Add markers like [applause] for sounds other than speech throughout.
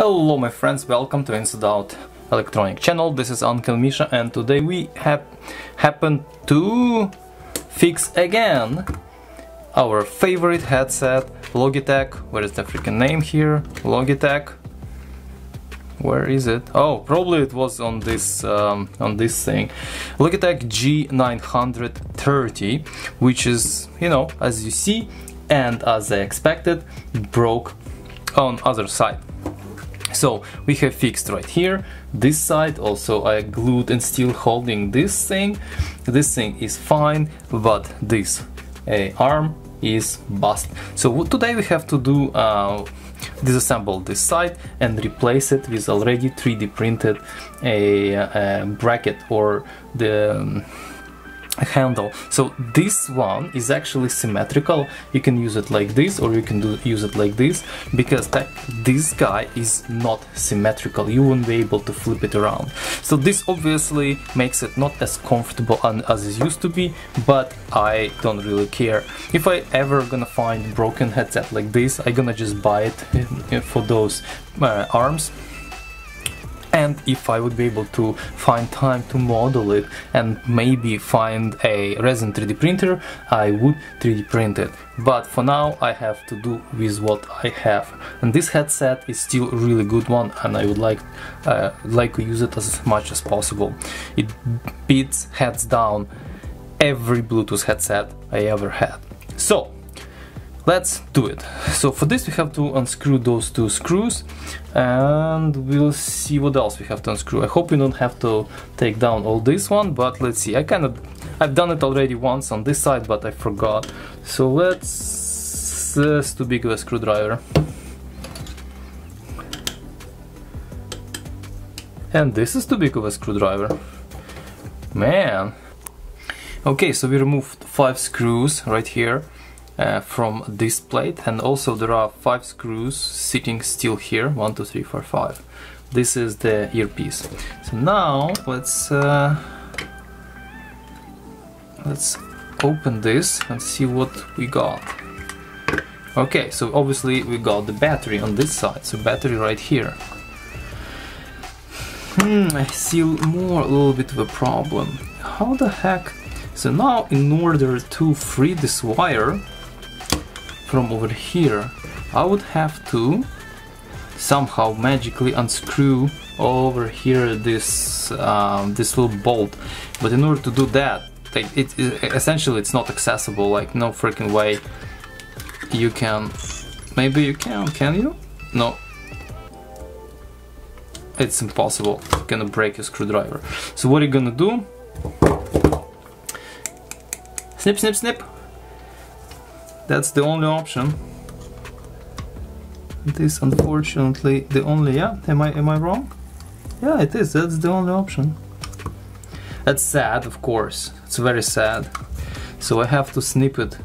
Hello my friends, welcome to Inside Out Electronic channel. This is Uncle Misha and today we have happened to fix again our favorite headset Logitech. Where is the freaking name here? Logitech. Where is it? Oh, probably it was on this um, on this thing. Logitech G930, which is, you know, as you see and as I expected, broke on other side. So we have fixed right here, this side also I glued and still holding this thing. This thing is fine, but this uh, arm is bust. So today we have to do uh, disassemble this side and replace it with already 3D printed a, a bracket or the um, handle. So this one is actually symmetrical. You can use it like this or you can do use it like this because that, this guy is not symmetrical. You won't be able to flip it around. So this obviously makes it not as comfortable as it used to be but I don't really care. If I ever gonna find broken headset like this I gonna just buy it [laughs] for those uh, arms and if I would be able to find time to model it and maybe find a resin 3D printer, I would 3D print it. But for now I have to do with what I have. And this headset is still a really good one and I would like, uh, like to use it as much as possible. It beats heads down every Bluetooth headset I ever had. So, let's do it. So for this we have to unscrew those two screws and we'll see what else we have to unscrew. I hope we don't have to take down all this one but let's see. I kind of I've done it already once on this side but I forgot. So let's this too big of a screwdriver. And this is too big of a screwdriver. Man. Okay so we removed five screws right here uh, from this plate. And also there are five screws sitting still here. One two three four five. This is the earpiece. So now let's uh, let's open this and see what we got. Okay so obviously we got the battery on this side. So battery right here. Hmm I see more a little bit of a problem. How the heck? So now in order to free this wire from over here I would have to somehow magically unscrew over here this um, this little bolt. But in order to do that like it, it, essentially it's not accessible like no freaking way. You can maybe you can can you? No. It's impossible. You're gonna break your screwdriver. So what are you gonna do? Snip snip snip that's the only option. It is unfortunately the only, yeah? Am I, am I wrong? Yeah, it is, that's the only option. That's sad, of course. It's very sad. So I have to snip it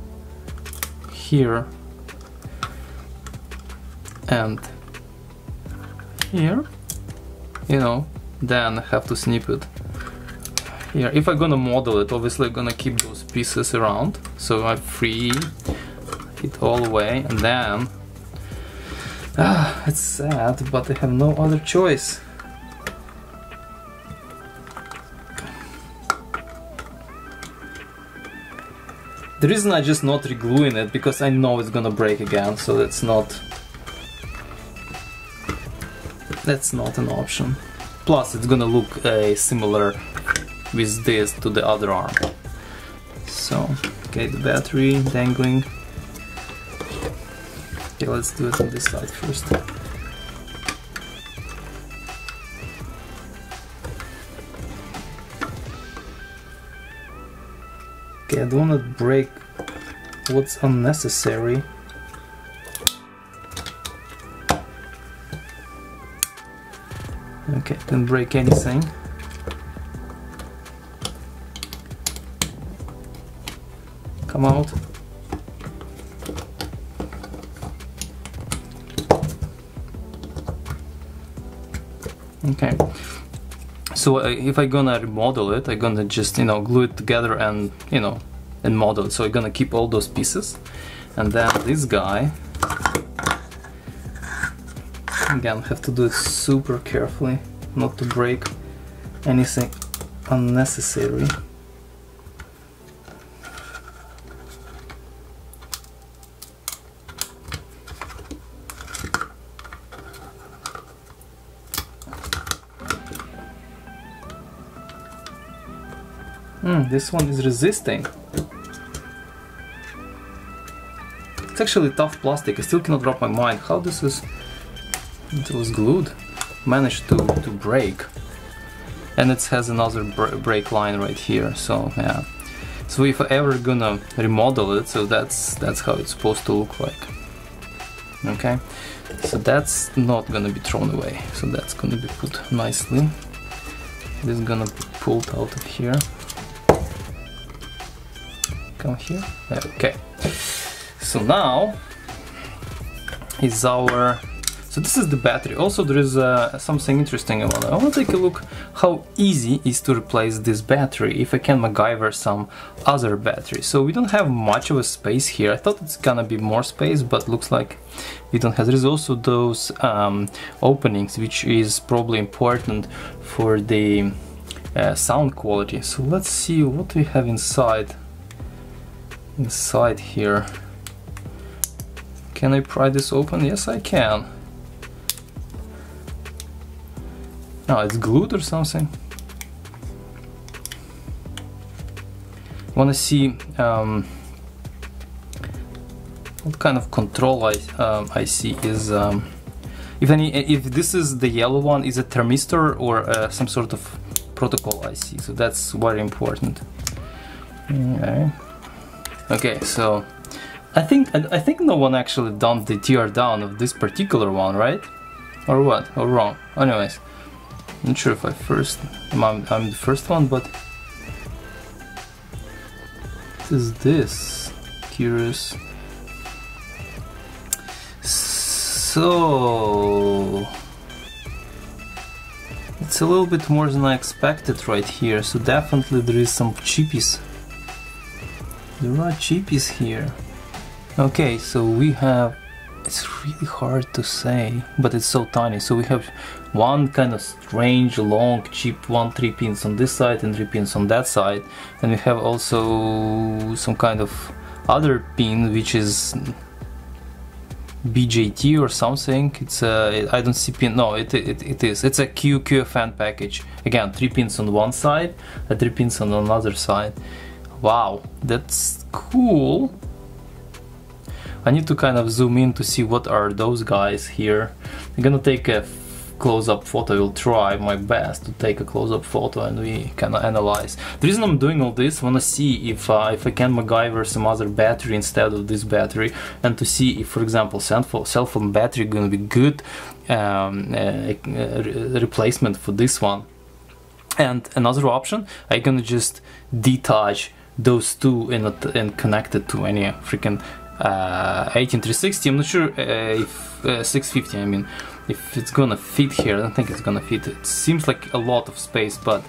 here and here, you know, then I have to snip it here. If I'm gonna model it, obviously I'm gonna keep those pieces around, so I free it all away and then ah, it's sad but I have no other choice. The reason I just not regluing it because I know it's gonna break again so that's not that's not an option. Plus it's gonna look uh, similar with this to the other arm. So okay the battery dangling let's do it on this side first. Okay, I don't want to break what's unnecessary. Okay, didn't break anything. Come out. Okay. So uh, if I'm gonna remodel it I'm gonna just you know glue it together and you know and model it. So I'm gonna keep all those pieces. And then this guy Again, have to do it super carefully, not to break anything unnecessary. This one is resisting. It's actually tough plastic. I still cannot wrap my mind how this is. It was glued, managed to to break, and it has another brake line right here. So yeah. So if I ever gonna remodel it, so that's that's how it's supposed to look like. Okay, so that's not gonna be thrown away. So that's gonna be put nicely. This is gonna be pulled out of here come here. Okay. So now is our so this is the battery. Also there is uh, something interesting I want I want to take a look how easy is to replace this battery if I can MacGyver some other battery. So we don't have much of a space here. I thought it's gonna be more space but looks like we don't have. There is also those um, openings which is probably important for the uh, sound quality. So let's see what we have inside inside here. Can I pry this open? Yes, I can. Oh, it's glued or something. Want to see um, what kind of control I um, I see is um, if any if this is the yellow one is a thermistor or uh, some sort of protection IC. So that's very important. Okay. Okay, so I think I think no one actually done the tear down of this particular one, right? Or what? Or wrong? Anyways, I'm not sure if I first I'm, I'm the first one, but what is this? Curious. So it's a little bit more than I expected right here. So definitely there is some cheapies there are cheapies here. Okay, so we have it's really hard to say, but it's so tiny. So we have one kind of strange, long, cheap one, three pins on this side and three pins on that side. And we have also some kind of other pin, which is BJT or something. It's a, I don't see pin, no, it, it, it is. It's a QQFN package. Again, three pins on one side and three pins on another side. Wow, that's cool. I need to kind of zoom in to see what are those guys here. I'm gonna take a close-up photo. I will try my best to take a close-up photo and we can analyze. The reason I'm doing all this, I wanna see if uh, if I can MacGyver some other battery instead of this battery, and to see if, for example, cell phone, battery gonna be good um, uh, uh, replacement for this one. And another option, I'm gonna just detach those two and, and connected to any freaking uh, 18360. I'm not sure uh, if uh, 650. I mean, if it's gonna fit here. I don't think it's gonna fit. It seems like a lot of space, but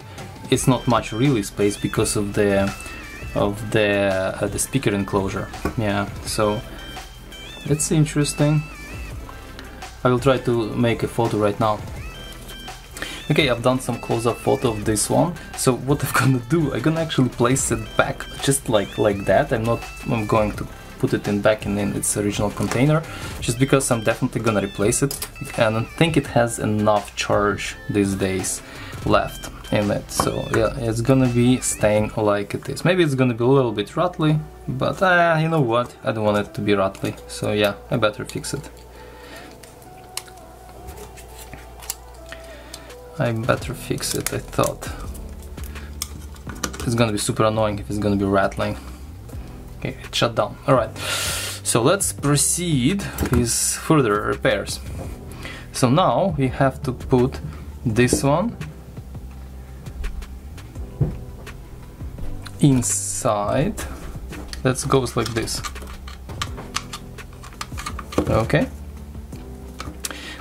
it's not much really space because of the of the uh, the speaker enclosure. Yeah, so that's interesting. I will try to make a photo right now. Okay, I've done some close-up photo of this one. So what I'm gonna do, I'm gonna actually place it back just like like that. I'm not I'm going to put it in back in, in its original container just because I'm definitely gonna replace it. And I think it has enough charge these days left in it. So yeah it's gonna be staying like it is. Maybe it's gonna be a little bit rattly but uh, you know what? I don't want it to be rattly. So yeah I better fix it I better fix it, I thought. It's gonna be super annoying if it's gonna be rattling. Okay, shut down. Alright, so let's proceed with further repairs. So now we have to put this one inside. That goes like this. Okay.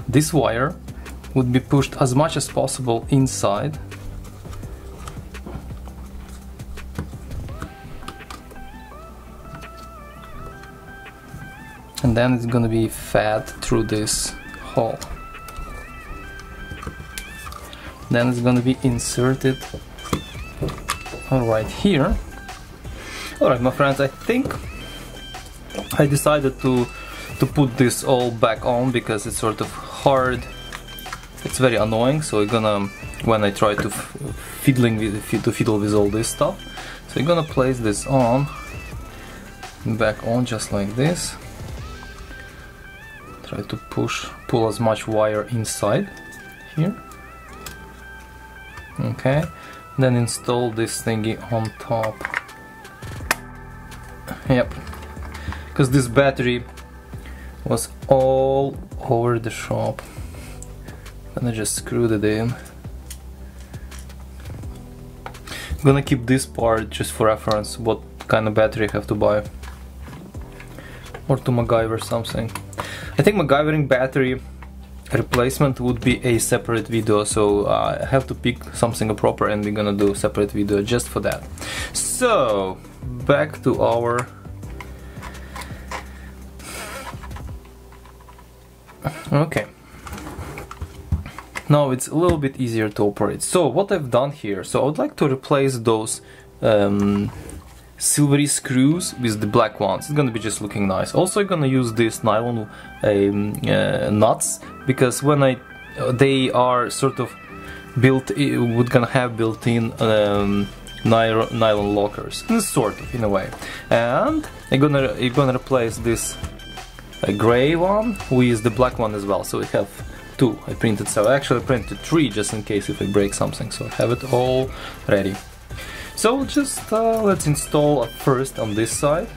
This wire would be pushed as much as possible inside. And then it's gonna be fed through this hole. then it's gonna be inserted right here alright my friends I think I decided to to put this all back on because it's sort of hard it's very annoying so I'm gonna when I try to fiddling with to fiddle with all this stuff so I'm gonna place this on back on just like this. Try to push pull as much wire inside here. Okay then install this thingy on top. Yep because this battery was all over the shop and I just screwed it in I'm gonna keep this part just for reference what kind of battery I have to buy. Or to MacGyver something. I think MacGyvering battery replacement would be a separate video so uh, I have to pick something proper and we're gonna do a separate video just for that. So back to our okay now it's a little bit easier to operate so what I've done here so I would like to replace those um, silvery screws with the black ones. It's gonna be just looking nice. Also, I'm gonna use these nylon um, uh, nuts because when I they are sort of built, would gonna have built-in um, nylon lockers, sort of in a way. And I'm gonna I'm gonna replace this uh, gray one with the black one as well. So we have two. I printed so I actually printed three just in case if I break something. So I have it all ready. So just uh, let's install first on this side.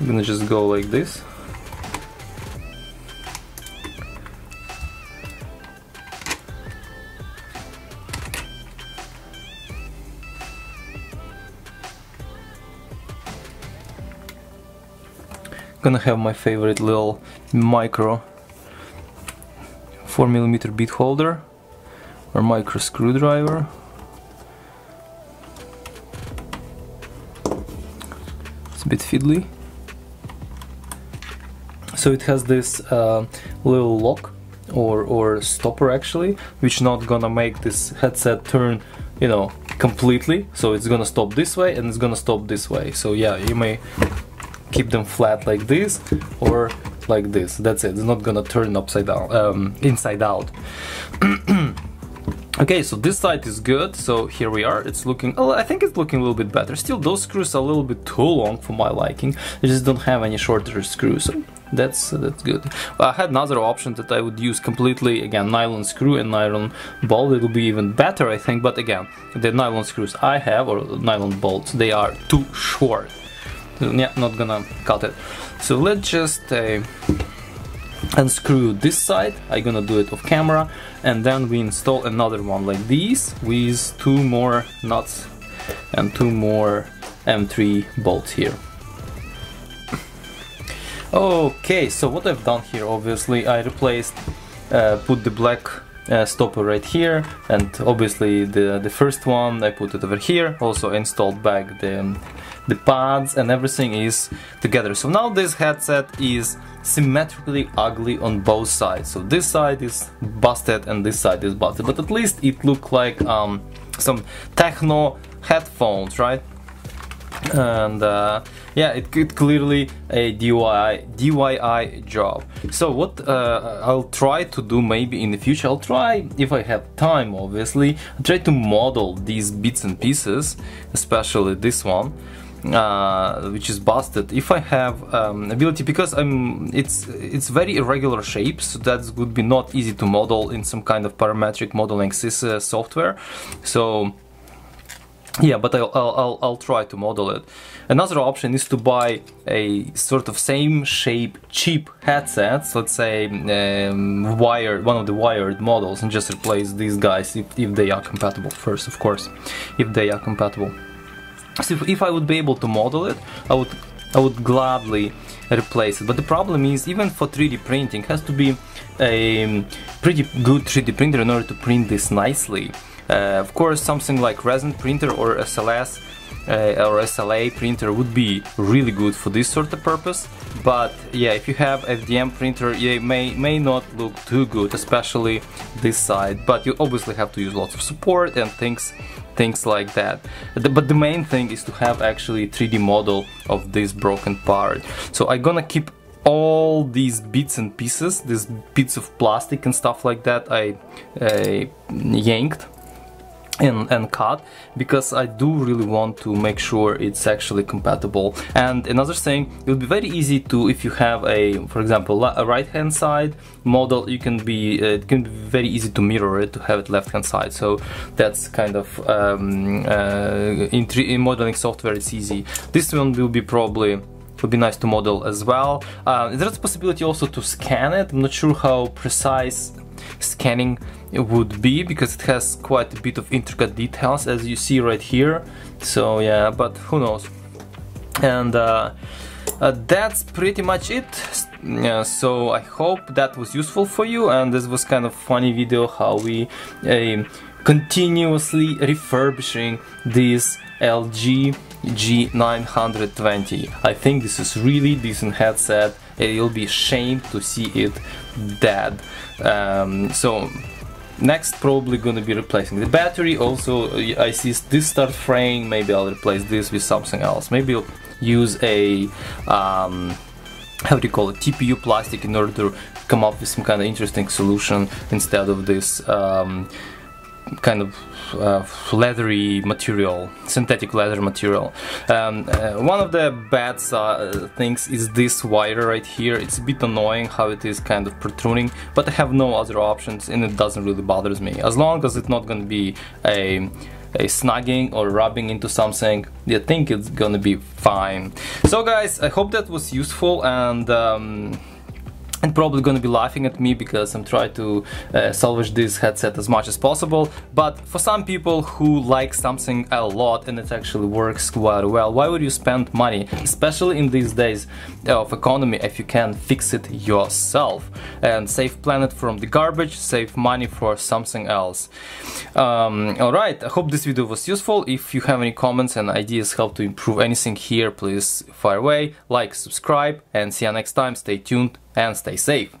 I'm gonna just go like this. Gonna have my favorite little micro 4mm bit holder or micro screwdriver It's a bit fiddly. So it has this uh, little lock or, or stopper actually, which not gonna make this headset turn, you know, completely. So it's gonna stop this way and it's gonna stop this way. So yeah, you may keep them flat like this or like this. That's it. It's not gonna turn upside down, um, inside out. [clears throat] Okay, so this side is good, so here we are, it's looking, oh, I think it's looking a little bit better. Still, those screws are a little bit too long for my liking. I just don't have any shorter screws, so that's uh, that's good. I had another option that I would use completely, again, nylon screw and nylon bolt. It'll be even better, I think, but again, the nylon screws I have, or nylon bolts, they are too short. Yeah, not gonna cut it. So let's just... Uh, unscrew this side I'm gonna do it off camera and then we install another one like these with two more nuts and two more M3 bolts here okay so what I've done here obviously I replaced uh, put the black uh, stopper right here and obviously the the first one I put it over here also installed back the the pads and everything is together. So now this headset is symmetrically ugly on both sides. So this side is busted and this side is busted. But at least it looked like um, some techno headphones right? And uh, yeah it, it clearly a DIY DIY job. So what uh, I'll try to do maybe in the future I'll try if I have time obviously I'll try to model these bits and pieces especially this one uh, which is busted if I have um, ability because I'm it's it's very irregular shapes so that would be not easy to model in some kind of parametric modeling uh, software. So yeah but I'll, I'll, I'll try to model it. Another option is to buy a sort of same shape cheap headsets let's say um, wired one of the wired models and just replace these guys if, if they are compatible first of course if they are compatible so if, if I would be able to model it, I would I would gladly replace it. But the problem is, even for 3D printing, has to be a pretty good 3D printer in order to print this nicely. Uh, of course, something like resin printer or SLS uh, or SLA printer would be really good for this sort of purpose but yeah if you have FDM printer it may may not look too good especially this side but you obviously have to use lots of support and things things like that. But the main thing is to have actually 3D model of this broken part. So I'm gonna keep all these bits and pieces these bits of plastic and stuff like that I uh, yanked and, and cut because I do really want to make sure it's actually compatible and another thing it will be very easy to if you have a for example a right hand side model you can be uh, it can be very easy to mirror it to have it left hand side so that's kind of um, uh, in, in modeling software it's easy this one will be probably would be nice to model as well. Uh, there's a possibility also to scan it. I'm not sure how precise scanning would be because it has quite a bit of intricate details as you see right here. So yeah but who knows? And uh, uh, that's pretty much it. So I hope that was useful for you and this was kind of funny video how we uh, continuously refurbishing this LG G920 I think this is really decent headset it'll be a shame to see it dead. Um, so next probably gonna be replacing the battery. Also I see this start fraying. Maybe I'll replace this with something else. Maybe I'll use a um, how do you call it? TPU plastic in order to come up with some kind of interesting solution instead of this um, kind of uh, leathery material, synthetic leather material. Um, uh, one of the bad uh, things is this wire right here. It's a bit annoying how it is kind of protruding, but I have no other options and it doesn't really bothers me. As long as it's not going to be a a snugging or rubbing into something I think it's gonna be fine so guys I hope that was useful and um, and probably gonna be laughing at me because I'm trying to uh, salvage this headset as much as possible. But for some people who like something a lot and it actually works quite well why would you spend money especially in these days of economy if you can fix it yourself? And save planet from the garbage save money for something else. Um, alright I hope this video was useful. If you have any comments and ideas help to improve anything here please fire away like subscribe and see you next time. Stay tuned and stay safe.